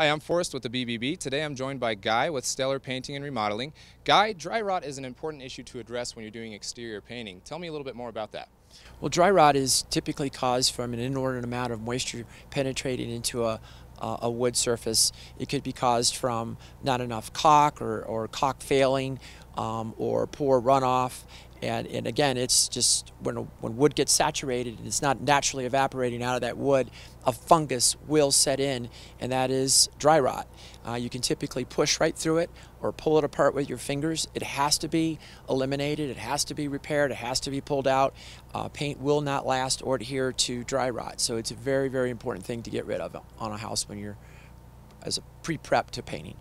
Hi, I'm Forrest with the BBB. Today I'm joined by Guy with Stellar Painting and Remodeling. Guy, dry rot is an important issue to address when you're doing exterior painting. Tell me a little bit more about that. Well, dry rot is typically caused from an inordinate amount of moisture penetrating into a, uh, a wood surface. It could be caused from not enough caulk or, or caulk failing um, or poor runoff. And, and again, it's just when, when wood gets saturated and it's not naturally evaporating out of that wood, a fungus will set in, and that is dry rot. Uh, you can typically push right through it or pull it apart with your fingers. It has to be eliminated, it has to be repaired, it has to be pulled out. Uh, paint will not last or adhere to dry rot, so it's a very, very important thing to get rid of on a house when you're as a pre-prep to painting.